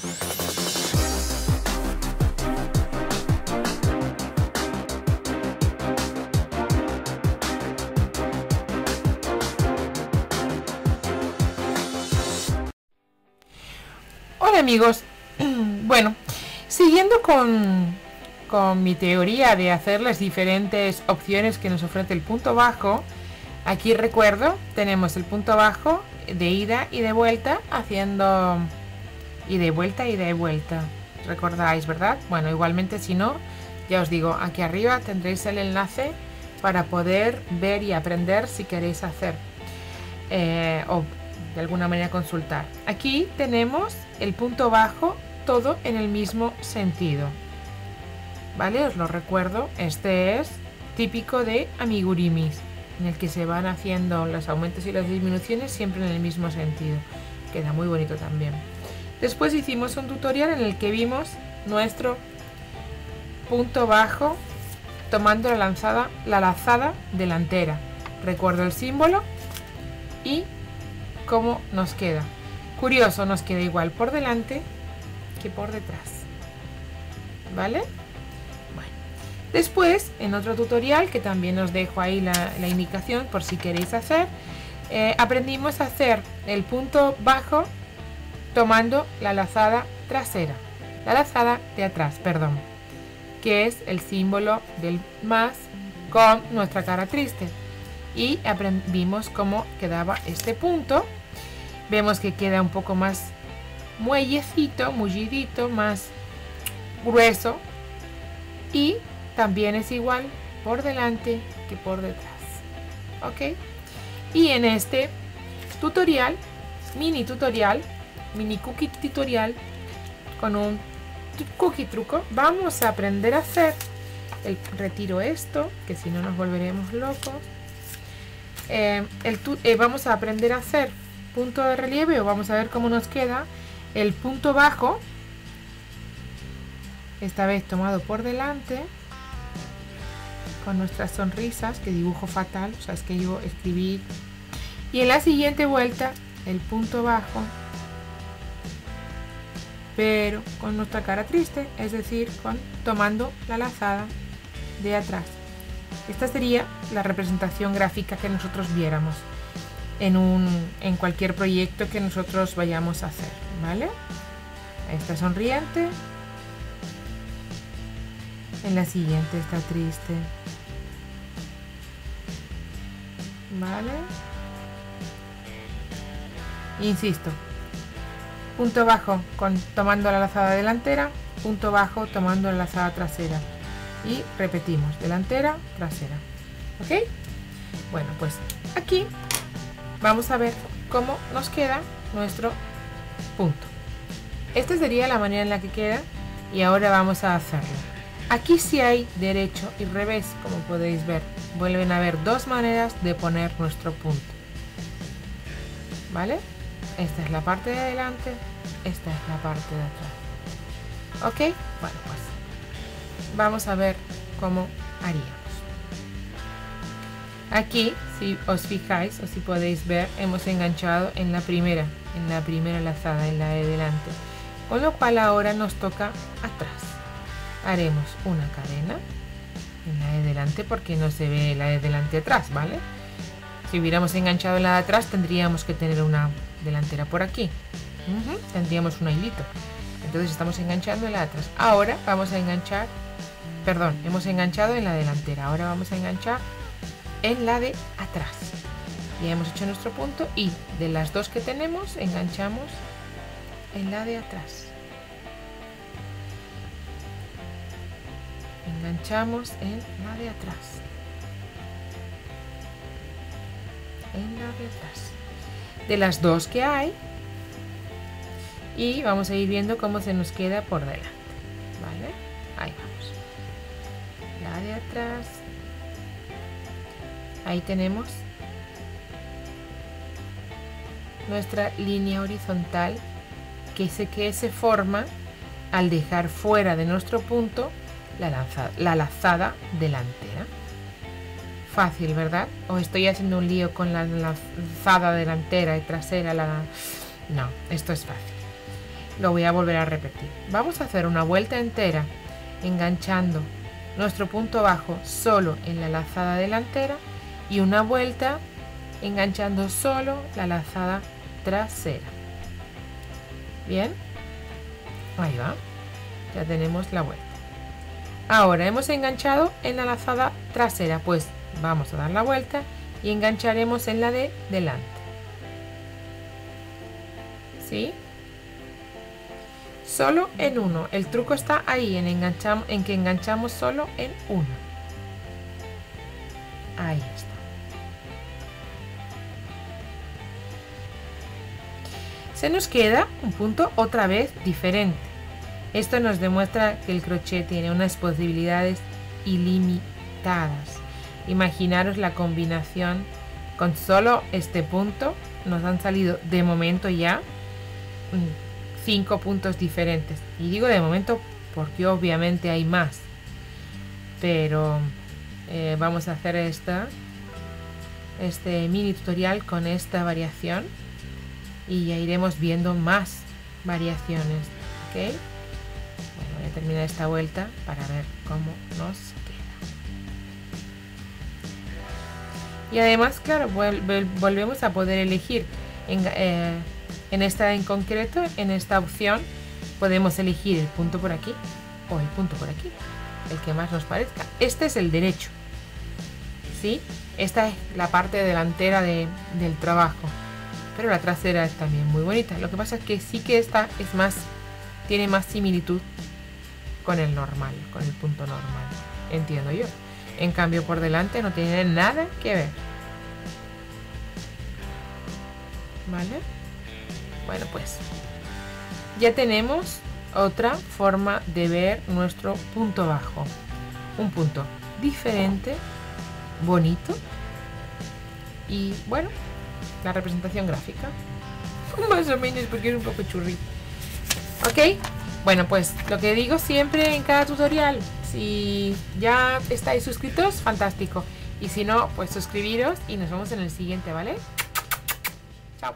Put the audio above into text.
Hola amigos, bueno, siguiendo con, con mi teoría de hacer las diferentes opciones que nos ofrece el punto bajo, aquí recuerdo, tenemos el punto bajo de ida y de vuelta haciendo y de vuelta y de vuelta. Recordáis, ¿verdad? Bueno, igualmente si no, ya os digo, aquí arriba tendréis el enlace para poder ver y aprender si queréis hacer eh, o de alguna manera consultar. Aquí tenemos el punto bajo todo en el mismo sentido. ¿Vale? Os lo recuerdo, este es típico de amigurimis, en el que se van haciendo los aumentos y las disminuciones siempre en el mismo sentido. Queda muy bonito también. Después hicimos un tutorial en el que vimos nuestro punto bajo tomando la lanzada, la lazada delantera. Recuerdo el símbolo y cómo nos queda. Curioso, nos queda igual por delante que por detrás. ¿Vale? Bueno. Después, en otro tutorial, que también os dejo ahí la, indicación por si queréis hacer, eh, aprendimos a hacer el punto bajo tomando la lazada trasera. La lazada de atrás, perdón. Que es el símbolo del más con nuestra cara triste. Y aprendimos cómo quedaba este punto Vemos que queda un poco más muellecito, mullidito, más grueso. Y también es igual por delante que por detrás. ¿Ok? Y en este tutorial, mini tutorial, mini cookie tutorial, con un cookie truco, vamos a aprender a hacer el retiro esto, que si no nos volveremos locos. Eh, el eh, vamos a aprender a hacer punto de relieve o vamos a ver cómo nos queda el punto bajo esta vez tomado por delante con nuestras sonrisas que dibujo fatal o sea es que yo escribí y en la siguiente vuelta el punto bajo pero con nuestra cara triste es decir con tomando la lazada de atrás esta sería la representación gráfica que nosotros viéramos en, un, en cualquier proyecto que nosotros vayamos a hacer, ¿vale? Está sonriente. En la siguiente está triste. ¿Vale? Insisto. Punto bajo tomando la lazada delantera. Punto bajo tomando la lazada trasera. Y repetimos. Delantera, trasera. ¿Ok? Bueno, pues aquí vamos a ver cómo nos queda nuestro punto. Esta sería la manera en la que queda y ahora vamos a hacerlo. Aquí sí hay derecho y revés, como podéis ver. Vuelven a haber dos maneras de poner nuestro punto. ¿Vale? Esta es la parte de adelante, esta es la parte de atrás. ¿Ok? Bueno, pues vamos a ver cómo haríamos. Aquí, si os fijáis o si podéis ver, hemos enganchado en la primera, en la primera lazada, en la de delante. Con lo cual ahora nos toca atrás. Haremos una cadena en la de delante porque no se ve la de delante atrás, ¿vale? Si hubiéramos enganchado la de atrás tendríamos que tener una delantera por aquí. Tendríamos un hilito. Entonces estamos enganchando en la de atrás. Ahora vamos a enganchar, perdón, hemos enganchado en la delantera. Ahora vamos a enganchar en la de atrás. Ya hemos hecho nuestro punto y de las dos que tenemos enganchamos en la de atrás. Enganchamos en la de atrás. En la de atrás. De las dos que hay y vamos a ir viendo cómo se nos queda por delante. ¿Vale? Ahí vamos. La de atrás Ahí tenemos nuestra línea horizontal que se, que se forma al dejar fuera de nuestro punto la, la lazada delantera. Fácil, ¿verdad? O estoy haciendo un lío con la lazada delantera y trasera. La... No, esto es fácil. lo voy a volver a repetir. Vamos a hacer una vuelta entera enganchando nuestro punto bajo solo en la lazada delantera y una vuelta enganchando solo la lazada trasera. Bien, ahí va, ya tenemos la vuelta. Ahora hemos enganchado en la lazada trasera, pues vamos a dar la vuelta y engancharemos en la de delante. ¿Sí? Solo en uno. El truco está ahí, en, en que enganchamos solo en uno. Ahí está. Se nos queda un punto otra vez diferente. Esto nos demuestra que el crochet tiene unas posibilidades ilimitadas. Imaginaros la combinación con solo este punto. Nos han salido de momento ya cinco puntos diferentes. Y digo de momento porque obviamente hay más. Pero eh, vamos a hacer esta, este mini tutorial con esta variación. Y ya iremos viendo más variaciones. ¿ok? voy a terminar esta vuelta para ver cómo nos Y además, claro, volvemos a poder elegir en, eh, en esta en concreto, en esta opción, podemos elegir el punto por aquí o el punto por aquí, el que más nos parezca. Este es el derecho, ¿sí? Esta es la parte delantera del trabajo, pero la trasera es también muy bonita. Lo que pasa es que sí que esta es más, tiene más similitud con el normal, con el punto normal. Entiendo yo. En cambio, por delante no tiene nada que ver. ¿Vale? Bueno, pues ya tenemos otra forma de ver nuestro punto bajo. Un punto diferente, bonito y bueno, la representación gráfica. Más o menos porque es un poco churrito. ¿Ok? Bueno, pues lo que digo siempre en cada tutorial, si ya estáis suscritos, fantástico. Y si no, pues suscribiros y nos vemos en el siguiente, ¿vale? Chao.